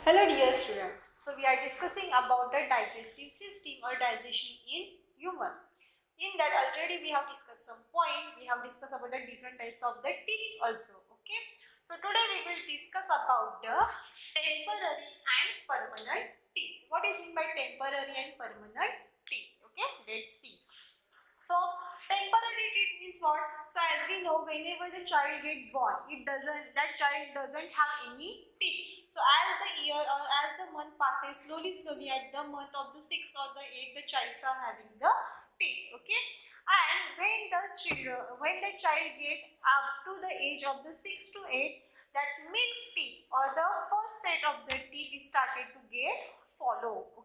Hello dear student. So we are discussing about the digestive system or digestion in human. In that already we have discussed some point. We have discussed about the different types of the teeth also. Okay. So today we will discuss about the temporary and permanent teeth. What is mean by temporary and permanent teeth? Okay. Let's see. So temporary means what? So as we know, whenever the child get born, it doesn't that child doesn't have any teeth. So as the year or as the month passes, slowly, slowly at the month of the sixth or the eighth, the child are having the teeth. Okay, and when the children, when the child get up to the age of the six to eight, that milk teeth or the first set of the teeth is started to get follow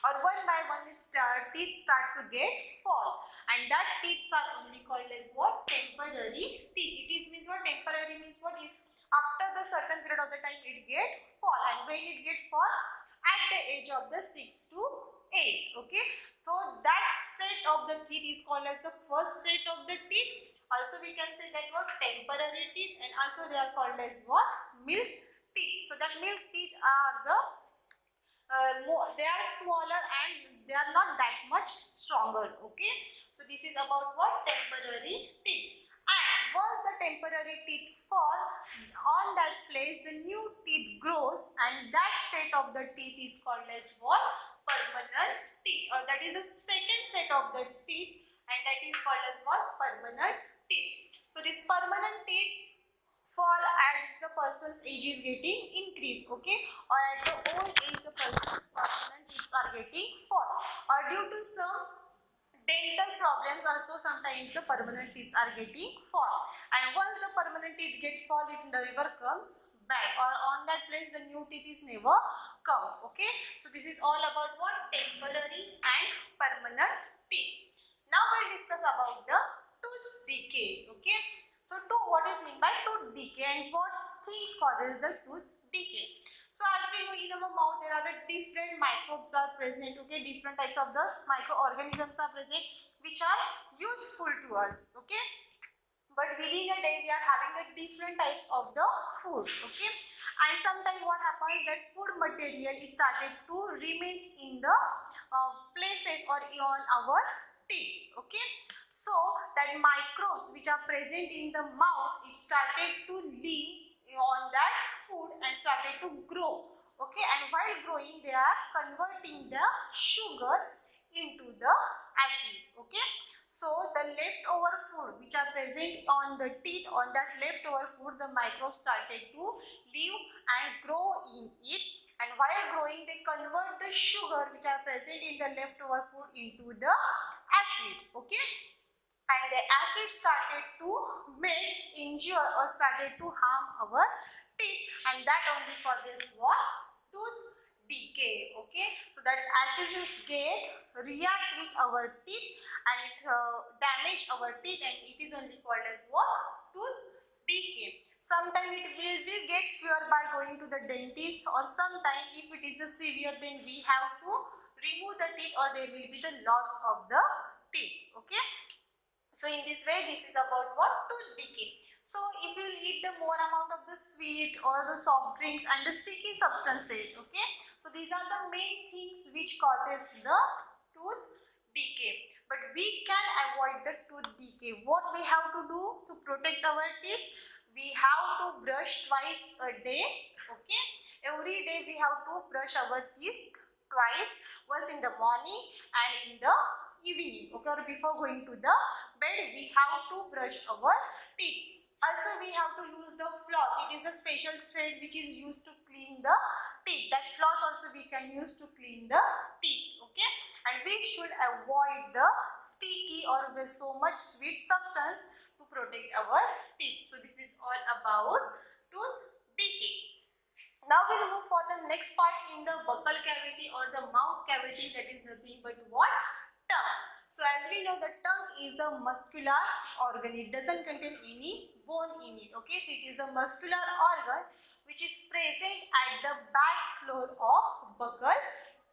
or one by one start teeth start to get fall. And that teeth are only called as what? Temporary teeth. It is means what? Temporary means what? It, after the certain period of the time it get fall. And when it get fall? At the age of the 6 to 8 okay? So that set of the teeth is called as the first set of the teeth. Also we can say that what? Temporary teeth. And also they are called as what? Milk teeth. So that milk teeth are the uh, more, they are smaller and they are not that much stronger okay? So this is about what? Temporary teeth. And once the temporary teeth fall on that place the new teeth grows and that set of the teeth is called as what? Permanent teeth. Or that is the second set of the teeth and that is called as what? Permanent teeth. So this permanent teeth fall as the person's age is getting increased okay? Or at the old age the permanent getting fall or due to some dental problems also sometimes the permanent teeth are getting fall. And once the permanent teeth get fall it never comes back or on that place the new teeth is never come okay? So this is all about what? Temporary and permanent teeth. Now we'll discuss about the tooth decay okay? So to what is mean by tooth decay and what things causes the tooth decay. So as we know in our mouth there are the different microbes are present okay? Different types of the microorganisms are present which are useful to us okay? But within a day we are having the different types of the food okay? And sometimes what happens that food material is started to remains in the uh, places or on our teeth okay? So that microbes which are present in the mouth it started to live on that food and started to grow okay? And while growing they are converting the sugar into the acid okay? So the leftover food which are present on the teeth on that leftover food the microbes started to live and grow in it. And while growing they convert the sugar which are present in the leftover food into the acid okay and the acid started to make injure or started to harm our teeth. And that only causes what? Tooth decay okay? So that acid will get react with our teeth and it uh, damage our teeth and it is only called as what? Tooth decay. Sometimes it will be get cured by going to the dentist or sometimes if it is a severe then we have to remove the teeth or there will be the loss of the teeth okay so in this way, this is about what? Tooth decay. So if you eat the more amount of the sweet or the soft drinks and the sticky substances, okay. So these are the main things which causes the tooth decay. But we can avoid the tooth decay. What we have to do to protect our teeth? We have to brush twice a day, okay. Every day we have to brush our teeth twice, once in the morning and in the evening okay or before going to the bed we have to brush our teeth. Also we have to use the floss. It is the special thread which is used to clean the teeth. That floss also we can use to clean the teeth okay? And we should avoid the sticky or with so much sweet substance to protect our teeth. So this is all about tooth decay. Now we'll move for the next part in the buccal cavity or the mouth cavity. That is nothing but what tongue. So as we know the tongue is the muscular organ. It doesn't contain any bone in it. Okay. So it is the muscular organ which is present at the back floor of buccal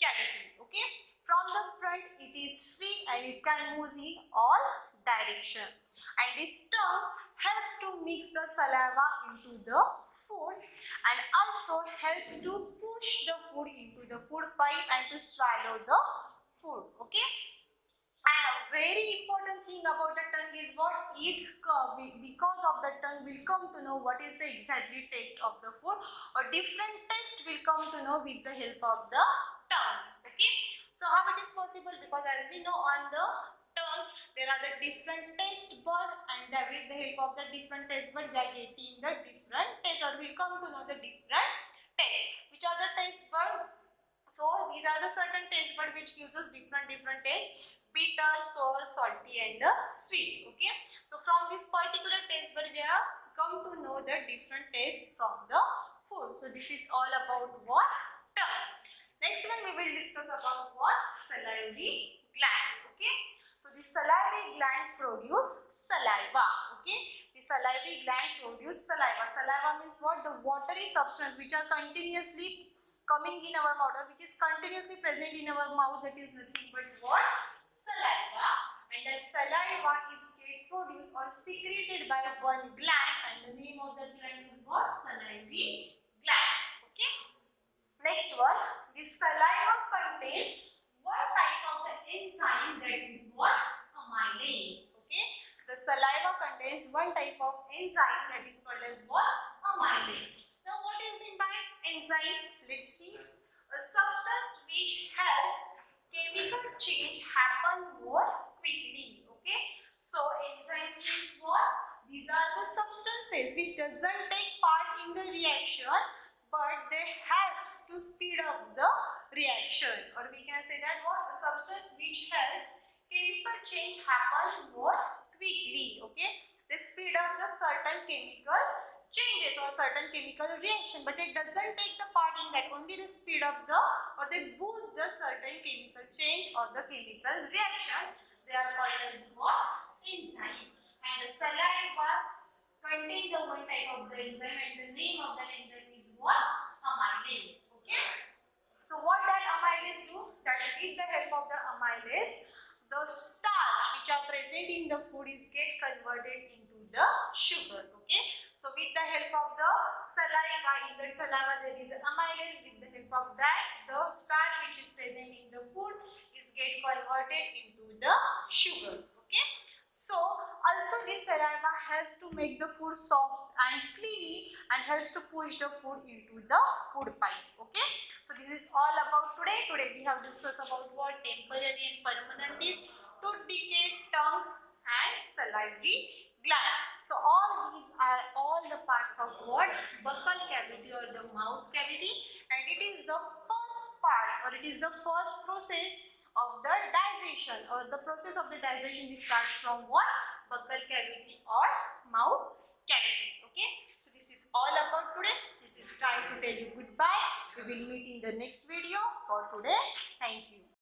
cavity. Okay. From the front it is free and it can move in all direction. And this tongue helps to mix the saliva into the food and also helps to push the food into the food pipe and to swallow the food okay and a very important thing about the tongue is what it uh, because of the tongue will come to know what is the exactly taste of the food. A different taste will come to know with the help of the tongues okay? So how it is possible? Because as we know on the tongue there are the different taste bud and that with the help of the different taste bud we are getting the different taste or we come to know the different taste. Which are the taste bud so these are the certain taste bud which gives us different different taste bitter, sour, salty and the sweet. Okay. So from this particular taste bud we have come to know the different taste from the food. So this is all about what? Tongue. Next one we will discuss about what? Salivary gland. Okay. So the salivary gland produce saliva. Okay. The salivary gland produce saliva. Saliva means what? The watery substance which are continuously coming in our mouth which is continuously present in our mouth that is nothing but what? Saliva and that saliva is produced or secreted by one gland and the name of the gland is what? Salivary glands. Okay. Next one, this saliva contains one type of the enzyme that is what? Amylase. Okay. The saliva contains one type of enzyme that is called as what? Amylase. Now what is meant by enzyme? Let's see. A substance which has chemical change happen more quickly. Okay. So enzymes is what? These are the substances which doesn't take part in the reaction but they helps to speed up the reaction or we can say that what? The substance which helps chemical change happen more quickly. Okay. They speed up the certain chemical changes or certain chemical reaction but it doesn't take the part in that only the speed of the or they boost the certain chemical change or the chemical reaction they are called as what enzyme and the saliva contain the one type of the enzyme and the name of that enzyme is what amylase okay so what that amylase do? That with the help of the amylase the starch which are present in the food is get converted into the sugar okay? So with the help of the saliva in that saliva there is amylase with the help of that the starch which is present in the food is get converted into the sugar so also this saliva helps to make the food soft and slimy and helps to push the food into the food pipe okay so this is all about today today we have discussed about what temporary and permanent is tooth decay tongue and salivary gland. So all these are all the parts of what? Buccal cavity or the mouth cavity and it is the first part or it is the first process of the digestion or the process of the digestion starts from what? Buccal cavity or mouth cavity. Okay. So this is all about today. This is time to tell you goodbye. We will meet in the next video for today. Thank you.